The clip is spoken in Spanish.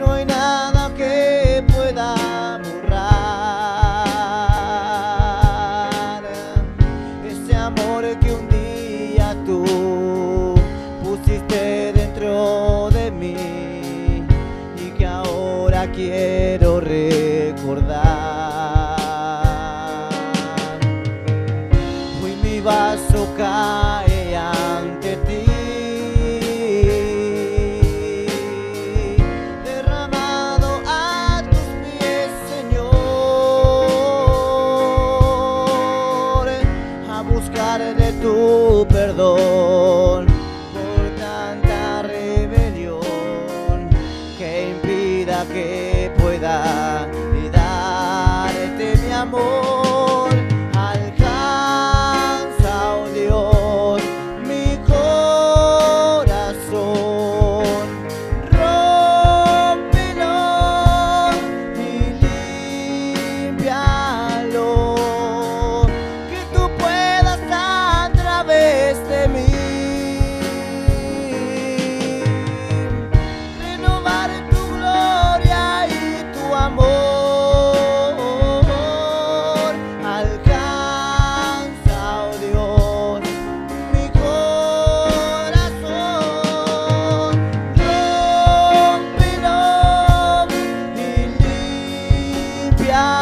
no hay nada que pueda borrar ese amor que un día tú pusiste dentro de mí y que ahora quiero recordar. Hoy mi vaso cae buscar de tu perdón por tanta rebelión que impida que pueda darte mi amor. yeah.